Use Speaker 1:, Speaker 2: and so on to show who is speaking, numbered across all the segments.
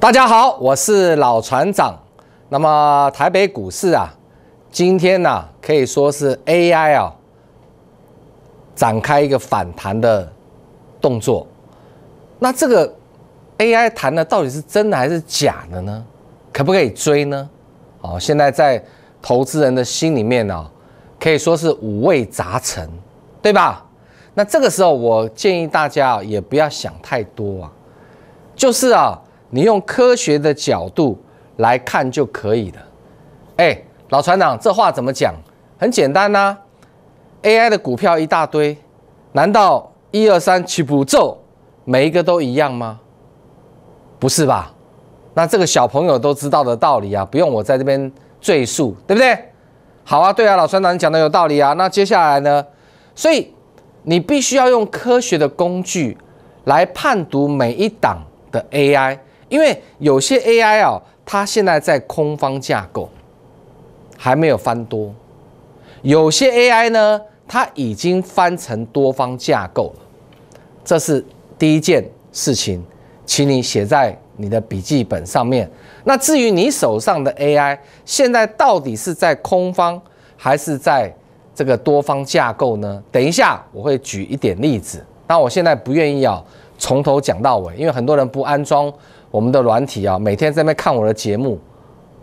Speaker 1: 大家好，我是老船长。那么台北股市啊，今天呢可以说是 AI 啊展开一个反弹的动作。那这个 AI 弹的到底是真的还是假的呢？可不可以追呢？哦，现在在投资人的心里面呢，可以说是五味杂陈，对吧？那这个时候我建议大家啊，也不要想太多啊，就是啊。你用科学的角度来看就可以了。哎，老船长，这话怎么讲？很简单呐，AI 的股票一大堆，难道一二三起步骤每一个都一样吗？不是吧？那这个小朋友都知道的道理啊，不用我在这边赘述，对不对？好啊，对啊，老船长你讲的有道理啊。那接下来呢？所以你必须要用科学的工具来判读每一档的 AI。因为有些 AI 啊，它现在在空方架构，还没有翻多；有些 AI 呢，它已经翻成多方架构了。这是第一件事情，请你写在你的笔记本上面。那至于你手上的 AI，现在到底是在空方还是在这个多方架构呢？等一下我会举一点例子。那我现在不愿意啊，从头讲到尾，因为很多人不安装。我们的软体啊，每天在那边看我的节目，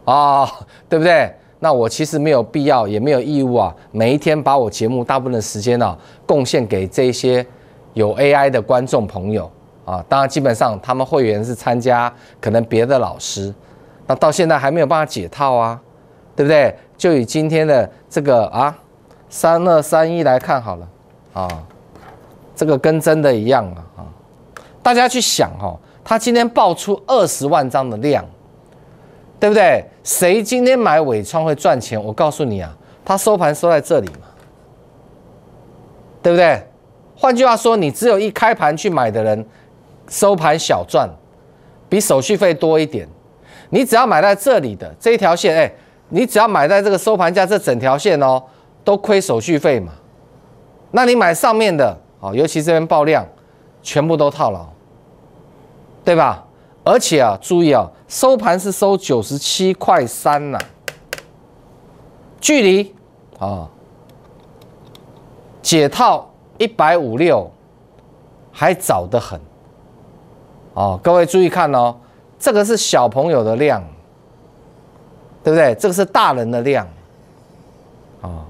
Speaker 1: 啊，对不对？那我其实没有必要，也没有义务啊，每一天把我节目大部分的时间呢，贡献给这些有 AI 的观众朋友啊。当然，基本上他们会员是参加可能别的老师，那到现在还没有办法解套啊，对不对？就以今天的这个啊，三二三一来看好了啊，这个跟真的一样啊啊，大家去想哈。他今天爆出二十万张的量，对不对？谁今天买伟创会赚钱？我告诉你啊，他收盘收在这里嘛，对不对？换句话说，你只有一开盘去买的人，收盘小赚，比手续费多一点。你只要买在这里的这一条线，哎，你只要买在这个收盘价这整条线哦，都亏手续费嘛。那你买上面的，哦，尤其这边爆量，全部都套牢。对吧？而且啊，注意啊，收盘是收九十七块三呐，距离啊解套一百五六还早得很哦。各位注意看哦，这个是小朋友的量，对不对？这个是大人的量啊。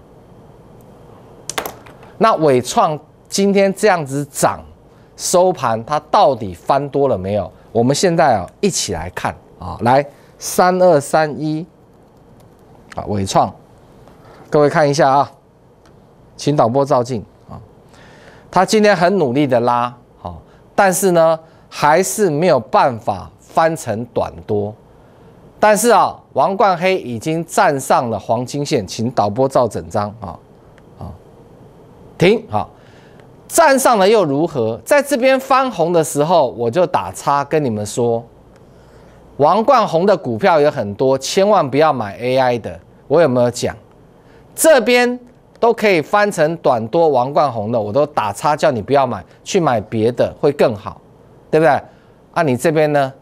Speaker 1: 那伟创今天这样子涨。收盘它到底翻多了没有？我们现在啊一起来看啊，来三二三一啊，伟创，各位看一下啊，请导播照镜啊，他今天很努力的拉好，但是呢还是没有办法翻成短多，但是啊王冠黑已经站上了黄金线，请导播照整张啊啊，停好。站上了又如何？在这边翻红的时候，我就打叉跟你们说，王冠红的股票有很多，千万不要买 AI 的。我有没有讲？这边都可以翻成短多王冠红的，我都打叉叫你不要买，去买别的会更好，对不对？啊，你这边呢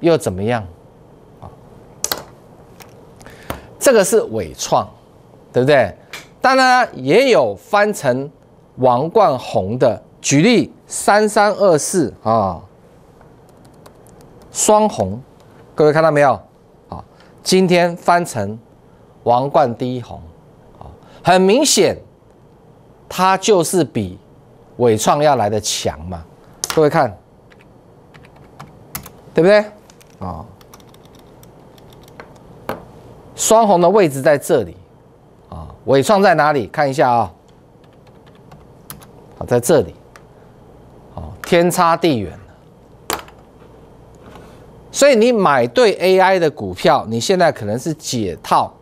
Speaker 1: 又怎么样？这个是伟创，对不对？当然也有翻成。王冠红的举例三三二四啊，双红，各位看到没有？啊，今天翻成王冠第一红，啊，很明显，它就是比伟创要来的强嘛。各位看，对不对？啊，双红的位置在这里，啊，伟创在哪里？看一下啊。啊，在这里，哦，天差地远所以你买对 AI 的股票，你现在可能是解套，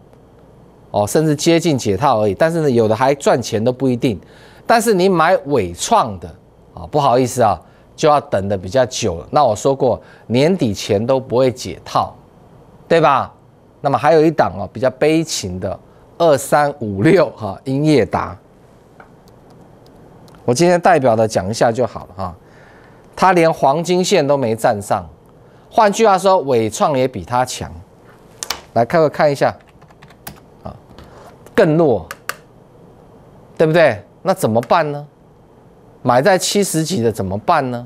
Speaker 1: 哦，甚至接近解套而已。但是呢，有的还赚钱都不一定。但是你买伟创的，啊，不好意思啊，就要等的比较久了。那我说过，年底前都不会解套，对吧？那么还有一档哦，比较悲情的二三五六哈，英业达。我今天代表的讲一下就好了哈，他连黄金线都没站上，换句话说，伟创也比它强。来，看个看一下，啊，更弱，对不对？那怎么办呢？买在七十几的怎么办呢？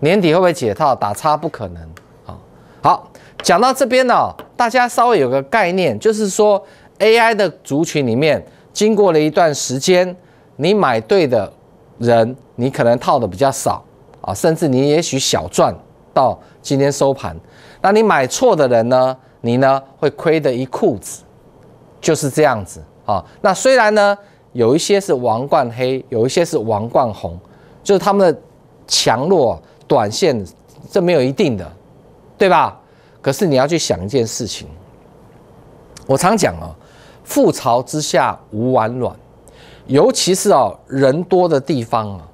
Speaker 1: 年底会不会解套？打叉不可能。啊，好，讲到这边呢，大家稍微有个概念，就是说 AI 的族群里面，经过了一段时间，你买对的人，你可能套的比较少啊，甚至你也许小赚到今天收盘。那你买错的人呢？你呢会亏的一裤子，就是这样子啊。那虽然呢有一些是王冠黑，有一些是王冠红，就是他们的强弱短线这没有一定的，对吧？可是你要去想一件事情，我常讲啊，覆巢之下无完卵，尤其是哦人多的地方啊。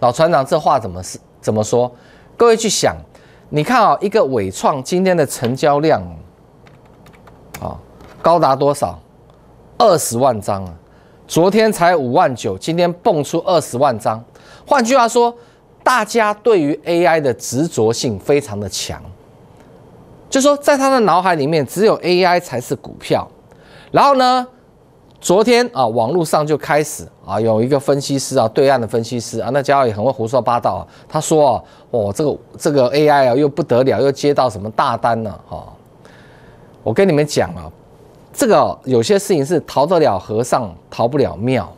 Speaker 1: 老船长这话怎么是怎么说？各位去想，你看啊，一个伟创今天的成交量。啊，高达多少？二十万张啊！昨天才五万九，今天蹦出二十万张。换句话说，大家对于 AI 的执着性非常的强，就说在他的脑海里面，只有 AI 才是股票。然后呢，昨天啊，网络上就开始啊，有一个分析师啊，对岸的分析师啊，那家伙也很会胡说八道啊。他说哦，这个这个 AI 啊，又不得了，又接到什么大单了哈。我跟你们讲啊，这个有些事情是逃得了和尚逃不了庙。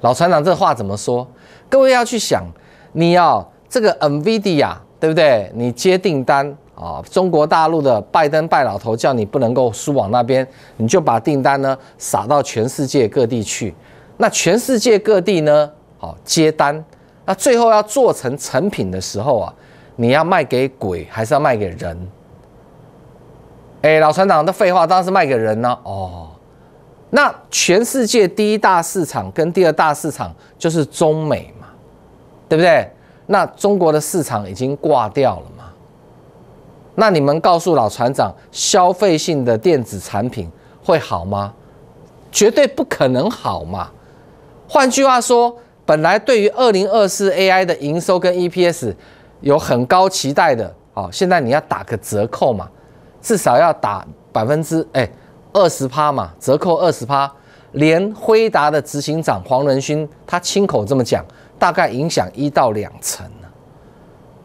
Speaker 1: 老船长这话怎么说？各位要去想，你要这个 NVIDIA 对不对？你接订单啊，中国大陆的拜登拜老头叫你不能够输往那边，你就把订单呢撒到全世界各地去。那全世界各地呢，好接单，那最后要做成成品的时候啊，你要卖给鬼还是要卖给人？哎，老船长的废话当然是卖给人呢。哦，那全世界第一大市场跟第二大市场就是中美嘛，对不对？那中国的市场已经挂掉了嘛？那你们告诉老船长，消费性的电子产品会好吗？绝对不可能好嘛。换句话说，本来对于二零二四 AI 的营收跟 EPS 有很高期待的，哦，现在你要打个折扣嘛。至少要打百分之哎二十趴嘛，折扣二十趴，连辉达的执行长黄仁勋他亲口这么讲，大概影响一到两成，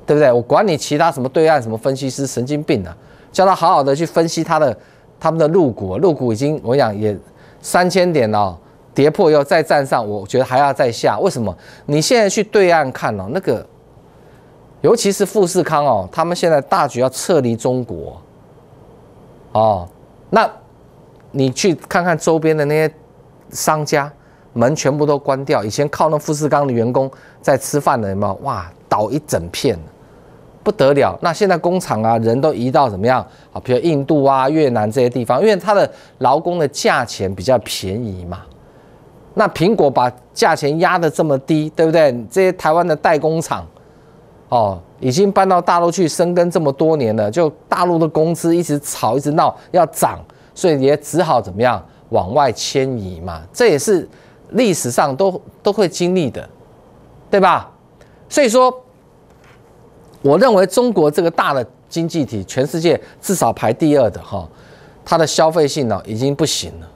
Speaker 1: 对不对？我管你其他什么对岸什么分析师神经病啊，叫他好好的去分析他的他们的入股，入股已经我讲也三千点哦，跌破以后再站上，我觉得还要再下，为什么？你现在去对岸看哦，那个尤其是富士康哦，他们现在大局要撤离中国。哦，那你去看看周边的那些商家，门全部都关掉。以前靠那富士康的员工在吃饭的，有没有？哇，倒一整片，不得了。那现在工厂啊，人都移到怎么样啊？比如印度啊、越南这些地方，因为它的劳工的价钱比较便宜嘛。那苹果把价钱压得这么低，对不对？这些台湾的代工厂。哦，已经搬到大陆去生根这么多年了，就大陆的工资一直吵一直闹要涨，所以也只好怎么样往外迁移嘛。这也是历史上都都会经历的，对吧？所以说，我认为中国这个大的经济体，全世界至少排第二的哈，它的消费性呢已经不行了。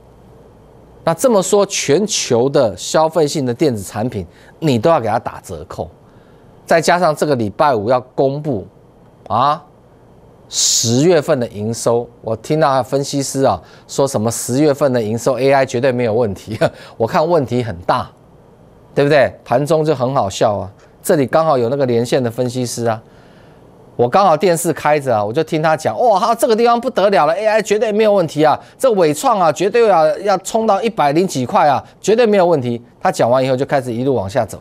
Speaker 1: 那这么说，全球的消费性的电子产品，你都要给它打折扣。再加上这个礼拜五要公布啊，十月份的营收，我听到分析师啊说什么十月份的营收 AI 绝对没有问题，我看问题很大，对不对？盘中就很好笑啊，这里刚好有那个连线的分析师啊，我刚好电视开着啊，我就听他讲，哇哈，这个地方不得了了，AI 绝对没有问题啊，这伟创啊绝对要要冲到一百零几块啊，绝对没有问题。他讲完以后就开始一路往下走。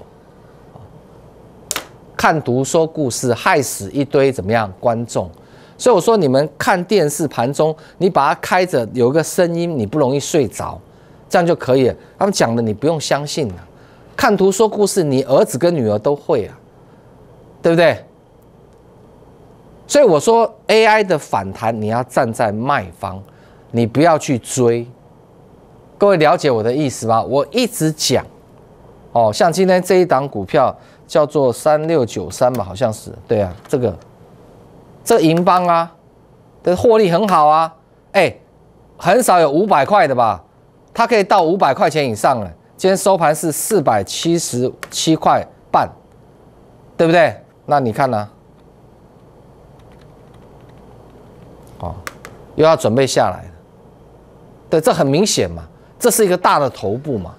Speaker 1: 看图说故事，害死一堆怎么样观众？所以我说你们看电视盘中，你把它开着，有个声音，你不容易睡着，这样就可以了。他们讲的你不用相信了。看图说故事，你儿子跟女儿都会啊，对不对？所以我说 AI 的反弹，你要站在卖方，你不要去追。各位了解我的意思吗？我一直讲，哦，像今天这一档股票。叫做三六九三吧，好像是对啊，这个这银邦啊的获利很好啊，哎，很少有五百块的吧？它可以到五百块钱以上了。今天收盘是四百七十七块半，对不对？那你看呢？哦，又要准备下来了。对，这很明显嘛，这是一个大的头部嘛，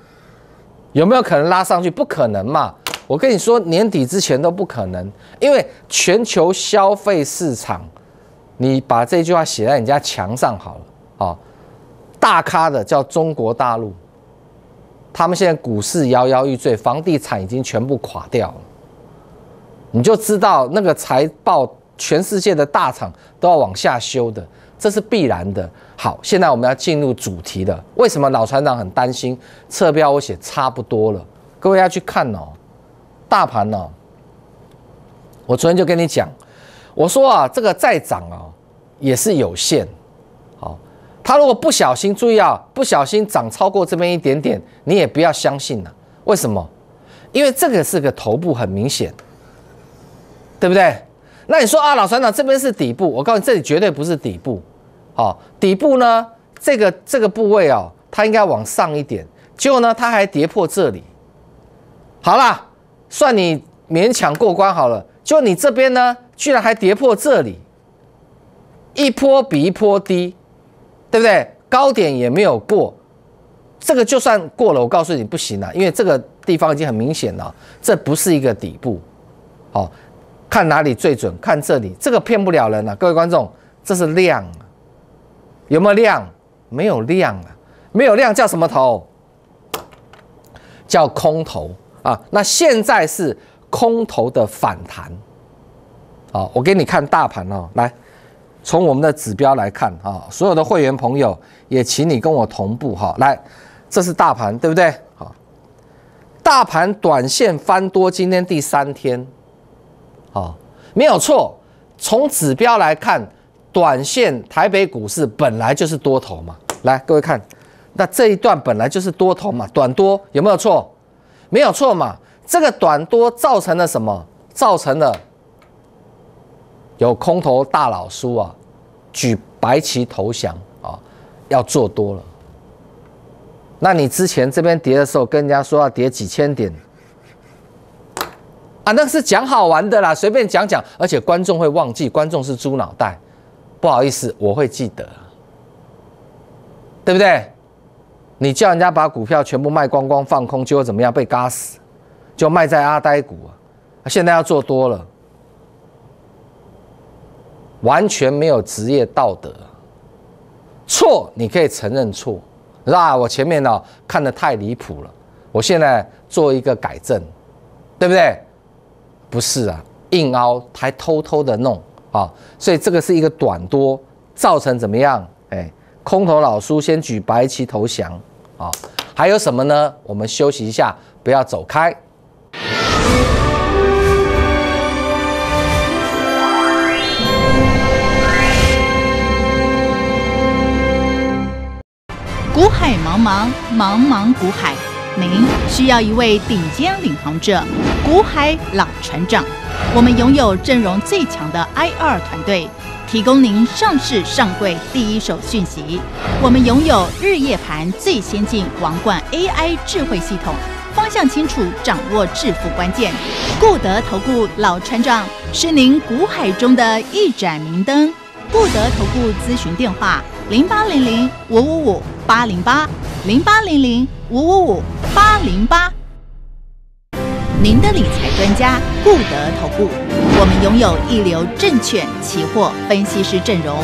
Speaker 1: 有没有可能拉上去？不可能嘛！我跟你说，年底之前都不可能，因为全球消费市场，你把这句话写在人家墙上好了啊。大咖的叫中国大陆，他们现在股市摇摇欲坠，房地产已经全部垮掉了，你就知道那个财报，全世界的大厂都要往下修的。这是必然的。好，现在我们要进入主题了。为什么老船长很担心？侧标我写差不多了，各位要去看哦。大盘哦，我昨天就跟你讲，我说啊，这个再涨哦，也是有限。好，它如果不小心，注意啊，不小心涨超过这边一点点，你也不要相信了。为什么？因为这个是个头部，很明显，对不对？那你说啊，老船长这边是底部，我告诉你，这里绝对不是底部。好，底部呢，这个这个部位哦，它应该往上一点，结果呢，它还跌破这里。好啦，算你勉强过关好了。就你这边呢，居然还跌破这里，一波比一波低，对不对？高点也没有过，这个就算过了，我告诉你不行了，因为这个地方已经很明显了，这不是一个底部。好。看哪里最准？看这里，这个骗不了人了。各位观众，这是量，有没有量？没有量啊，没有量叫什么头？叫空头啊。那现在是空头的反弹。好，我给你看大盘哦。来，从我们的指标来看啊，所有的会员朋友也请你跟我同步哈。来，这是大盘，对不对？好，大盘短线翻多，今天第三天。啊，没有错。从指标来看，短线台北股市本来就是多头嘛。来，各位看，那这一段本来就是多头嘛，短多有没有错？没有错嘛。这个短多造成了什么？造成了有空头大佬叔啊，举白旗投降啊，要做多了。那你之前这边跌的时候，跟人家说要跌几千点。啊，那是讲好玩的啦，随便讲讲，而且观众会忘记，观众是猪脑袋，不好意思，我会记得，对不对？你叫人家把股票全部卖光光放空，结果怎么样？被嘎死，就卖在阿呆股啊！现在要做多了，完全没有职业道德，错你可以承认错，是吧？我前面呢看的太离谱了，我现在做一个改正，对不对？不是啊，硬凹还偷偷的弄啊，所以这个是一个短多造成怎么样？哎，空头老叔先举白旗投降啊，还有什么呢？我们休息一下，不要走开。
Speaker 2: 股海茫茫，茫茫股海。您需要一位顶尖领航者，股海老船长。我们拥有阵容最强的 IR 团队，提供您上市上柜第一手讯息。我们拥有日夜盘最先进王冠 AI 智慧系统，方向清楚，掌握致富关键。固德投顾老船长是您股海中的一盏明灯。固德投顾咨询电话：零八零零五五五八零八零八零零五五五。八零八，您的理财专家固德投顾，我们拥有一流证券期货分析师阵容，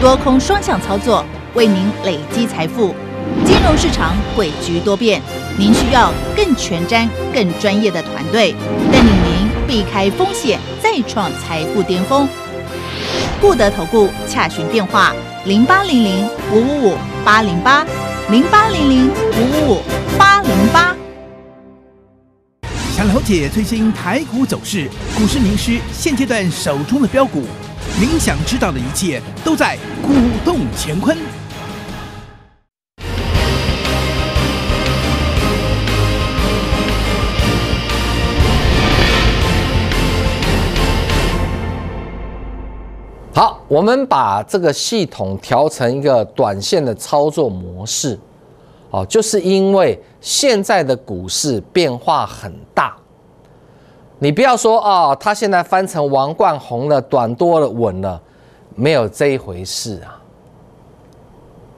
Speaker 2: 多空双向操作，为您累积财富。金融市场诡谲多变，您需要更全瞻、更专业的团队，带领您避开风险，再创财富巅峰。固德投顾洽询电话：零八零零五五五八零八零八零零五五五。八零八，
Speaker 3: 想了解最新台股走势，股市名师现阶段手中的标股，您想知道的一切都在股动乾坤。
Speaker 1: 好我们把这个系统调成一个短线的操作模式，哦，就是因为现在的股市变化很大。你不要说哦，它现在翻成王冠红了，短多了，稳了，没有这一回事啊。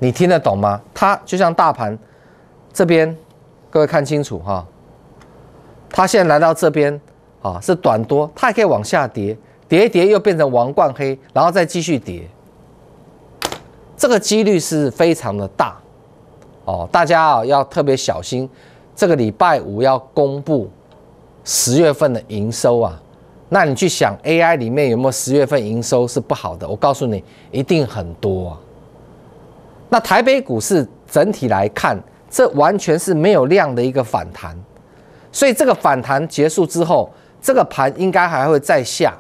Speaker 1: 你听得懂吗？它就像大盘这边，各位看清楚哈，它现在来到这边啊，是短多，它还可以往下跌。叠一叠又变成王冠黑，然后再继续跌，这个几率是非常的大哦，大家啊要特别小心。这个礼拜五要公布十月份的营收啊，那你去想 AI 里面有没有十月份营收是不好的？我告诉你，一定很多啊。那台北股市整体来看，这完全是没有量的一个反弹，所以这个反弹结束之后，这个盘应该还会再下。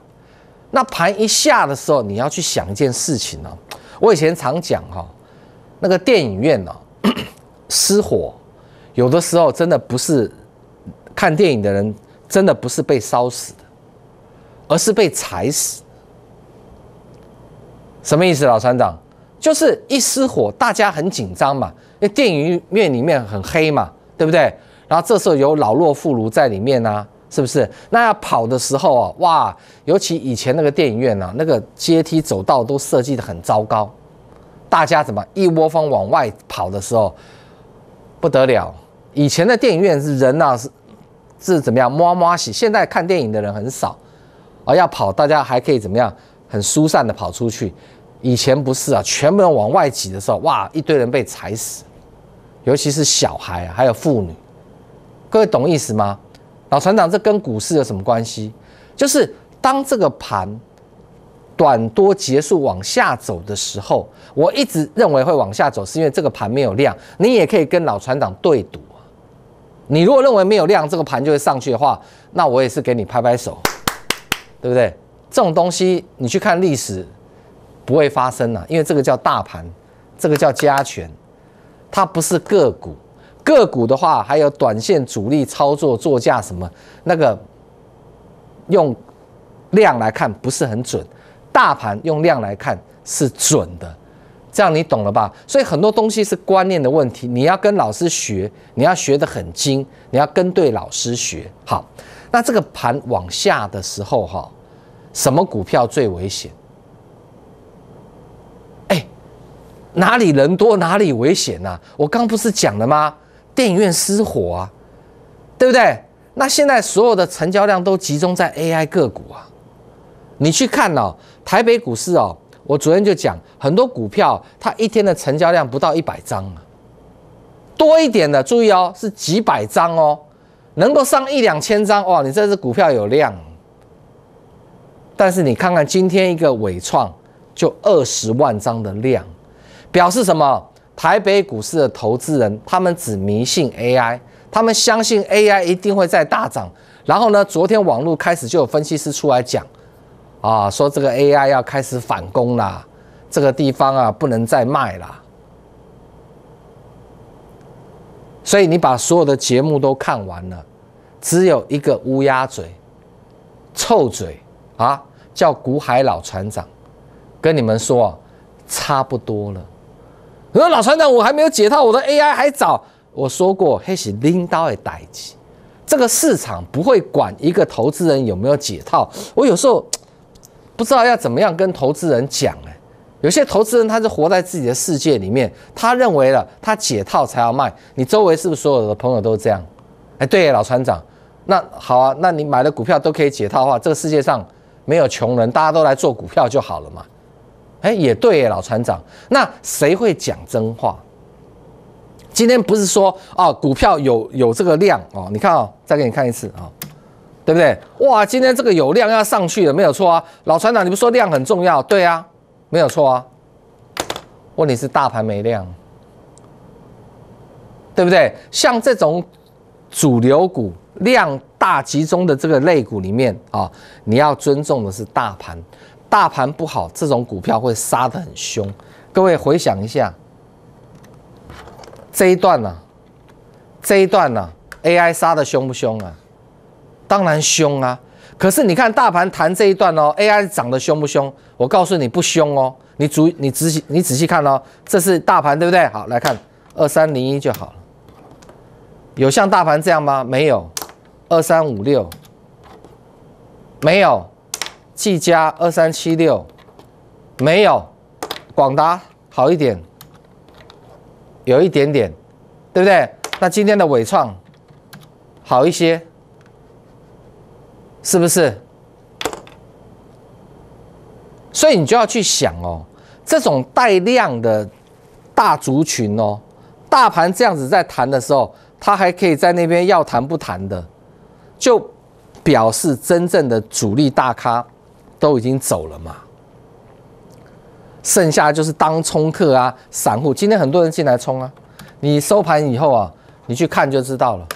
Speaker 1: 那盘一下的时候，你要去想一件事情呢。我以前常讲哈，那个电影院呢失火，有的时候真的不是看电影的人真的不是被烧死的，而是被踩死。什么意思，老船长？就是一失火，大家很紧张嘛，因为电影院里面很黑嘛，对不对？然后这时候有老弱妇孺在里面啊。是不是？那要跑的时候啊，哇，尤其以前那个电影院啊，那个阶梯走道都设计的很糟糕，大家怎么一窝蜂往外跑的时候，不得了。以前的电影院是人呐是是怎么样摸摸洗，现在看电影的人很少啊，要跑大家还可以怎么样很疏散的跑出去。以前不是啊，全部人往外挤的时候，哇，一堆人被踩死，尤其是小孩还有妇女，各位懂意思吗？老船长，这跟股市有什么关系？就是当这个盘短多结束往下走的时候，我一直认为会往下走，是因为这个盘没有量。你也可以跟老船长对赌。你如果认为没有量，这个盘就会上去的话，那我也是给你拍拍手，对不对？这种东西你去看历史不会发生啊，因为这个叫大盘，这个叫加权，它不是个股。个股的话，还有短线主力操作做价什么，那个用量来看不是很准，大盘用量来看是准的，这样你懂了吧？所以很多东西是观念的问题，你要跟老师学，你要学得很精，你要跟对老师学。好，那这个盘往下的时候，哈，什么股票最危险？哎，哪里人多哪里危险呐？我刚不是讲了吗？电影院失火啊，对不对？那现在所有的成交量都集中在 AI 个股啊。你去看哦，台北股市哦，我昨天就讲，很多股票它一天的成交量不到一百张啊，多一点的注意哦，是几百张哦，能够上一两千张哇，你这只股票有量。但是你看看今天一个伟创就二十万张的量，表示什么？台北股市的投资人，他们只迷信 AI，他们相信 AI 一定会在大涨。然后呢，昨天网络开始就有分析师出来讲，啊，说这个 AI 要开始反攻啦，这个地方啊不能再卖啦。所以你把所有的节目都看完了，只有一个乌鸦嘴、臭嘴啊，叫古海老船长，跟你们说，差不多了。我说老船长，我还没有解套，我的 AI 还早。我说过，黑是拎刀的代级，这个市场不会管一个投资人有没有解套。我有时候不知道要怎么样跟投资人讲哎，有些投资人他是活在自己的世界里面，他认为了他解套才要卖。你周围是不是所有的朋友都是这样？哎，对，老船长，那好啊，那你买的股票都可以解套的话，这个世界上没有穷人，大家都来做股票就好了嘛。哎，也对，老船长。那谁会讲真话？今天不是说啊，股票有有这个量哦，你看哦，再给你看一次啊，对不对？哇，今天这个有量要上去了，没有错啊。老船长，你不说量很重要？对啊，没有错啊。问题是大盘没量，对不对？像这种主流股量大集中的这个类股里面啊，你要尊重的是大盘。大盘不好，这种股票会杀得很凶。各位回想一下，这一段呢，这一段呢，AI 杀的凶不凶啊？当然凶啊！可是你看大盘弹这一段哦，AI 涨得凶不凶？我告诉你不凶哦，你注你仔细你仔细看哦，这是大盘对不对？好，来看二三零一就好了。有像大盘这样吗？没有，二三五六没有，技嘉二三七六没有，广达好一点，有一点点，对不对？那今天的伟创好一些。是不是？所以你就要去想哦，这种带量的大族群哦，大盘这样子在弹的时候，它还可以在那边要弹不弹的，就表示真正的主力大咖都已经走了嘛。剩下就是当冲客啊，散户。今天很多人进来冲啊，你收盘以后啊，你去看就知道了。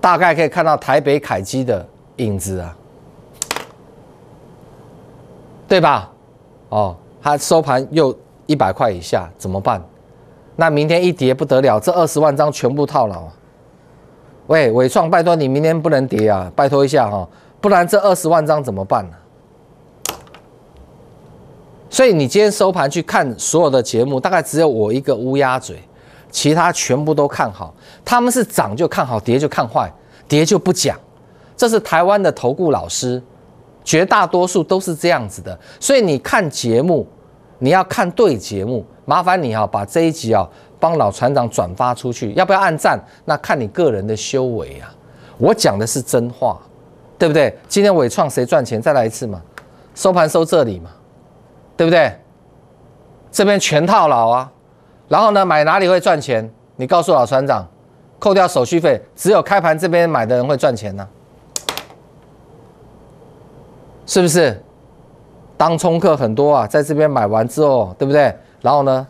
Speaker 1: 大概可以看到台北凯基的影子啊，对吧？哦，它收盘又一百块以下，怎么办？那明天一跌不得了，这二十万张全部套牢！喂，伟创，拜托你明天不能跌啊，拜托一下哈，不然这二十万张怎么办呢？所以你今天收盘去看所有的节目，大概只有我一个乌鸦嘴。其他全部都看好，他们是涨就看好，跌就看坏，跌就不讲。这是台湾的投顾老师，绝大多数都是这样子的。所以你看节目，你要看对节目，麻烦你哈，把这一集啊帮老船长转发出去，要不要按赞？那看你个人的修为啊。我讲的是真话，对不对？今天伟创谁赚钱？再来一次嘛，收盘收这里嘛，对不对？这边全套牢啊。然后呢，买哪里会赚钱？你告诉老船长，扣掉手续费，只有开盘这边买的人会赚钱呢，是不是？当冲客很多啊，在这边买完之后，对不对？然后呢，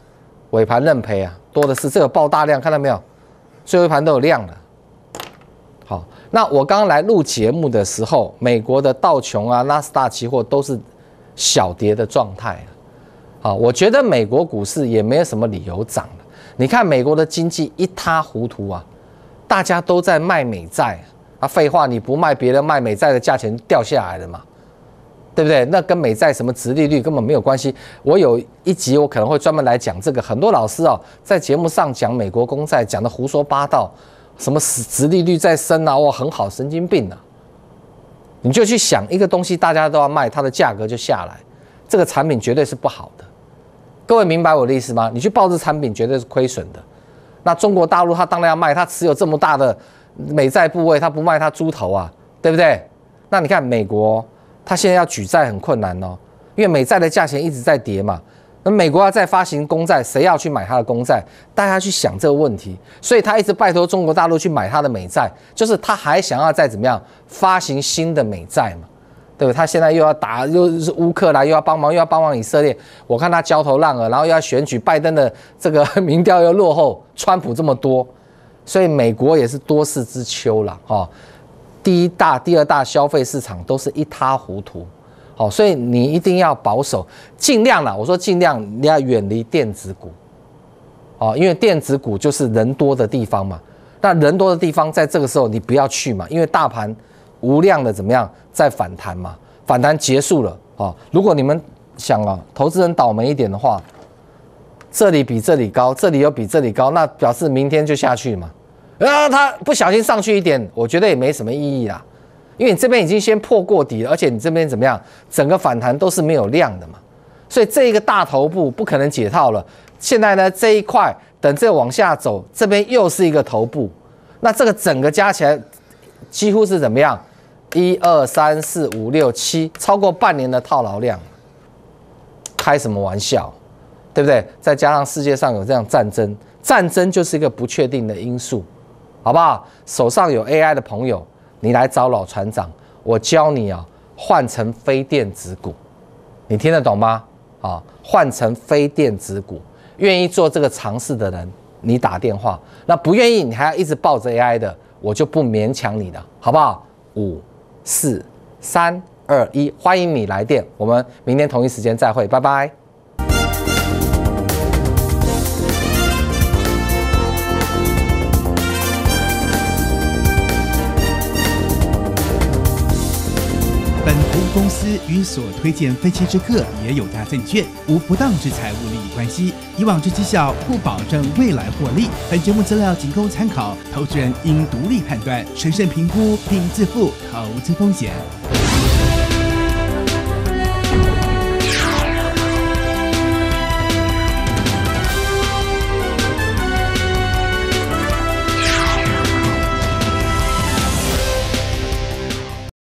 Speaker 1: 尾盘认赔啊，多的是。这个爆大量，看到没有？最后一盘都有量了。好，那我刚刚来录节目的时候，美国的道琼啊、纳斯达期货都是小跌的状态。啊我觉得美国股市也没有什么理由涨了。你看美国的经济一塌糊涂啊，大家都在卖美债啊。废话，你不卖，别人卖美债的价钱掉下来了嘛，对不对？那跟美债什么殖利率根本没有关系。我有一集我可能会专门来讲这个。很多老师啊，在节目上讲美国公债，讲的胡说八道，什么殖殖利率在升啊，哇，很好，神经病啊！你就去想一个东西，大家都要卖，它的价格就下来，这个产品绝对是不好的。各位明白我的意思吗？你去报这产品绝对是亏损的。那中国大陆它当然要卖，它持有这么大的美债部位，它不卖它猪头啊，对不对？那你看美国，它现在要举债很困难哦，因为美债的价钱一直在跌嘛。那美国要再发行公债，谁要去买它的公债？大家去想这个问题，所以他一直拜托中国大陆去买它的美债，就是他还想要再怎么样发行新的美债嘛。对？他现在又要打，又是乌克兰，又要帮忙，又要帮忙以色列。我看他焦头烂额，然后又要选举，拜登的这个民调又落后川普这么多，所以美国也是多事之秋了哈。第一大、第二大消费市场都是一塌糊涂，好，所以你一定要保守，尽量啦。我说尽量你要远离电子股，哦，因为电子股就是人多的地方嘛。那人多的地方，在这个时候你不要去嘛，因为大盘。无量的怎么样在反弹嘛？反弹结束了啊！如果你们想啊，投资人倒霉一点的话，这里比这里高，这里又比这里高，那表示明天就下去嘛。啊，他不小心上去一点，我觉得也没什么意义啦，因为你这边已经先破过底了，而且你这边怎么样，整个反弹都是没有量的嘛，所以这一个大头部不可能解套了。现在呢，这一块等这往下走，这边又是一个头部，那这个整个加起来几乎是怎么样？一二三四五六七，超过半年的套牢量，开什么玩笑，对不对？再加上世界上有这样战争，战争就是一个不确定的因素，好不好？手上有 AI 的朋友，你来找老船长，我教你啊，换成非电子股，你听得懂吗？啊，换成非电子股，愿意做这个尝试的人，你打电话；那不愿意，你还要一直抱着 AI 的，我就不勉强你了，好不好？五。四、三、二、一，欢迎你来电，我们明天同一时间再会，拜拜。
Speaker 3: 公司与所推荐分期之客也有大证券无不当之财务关系，以往之绩效不保证未来获利。本节目资料仅供参考，投资人应独立判断、审慎评估并自负投资风险。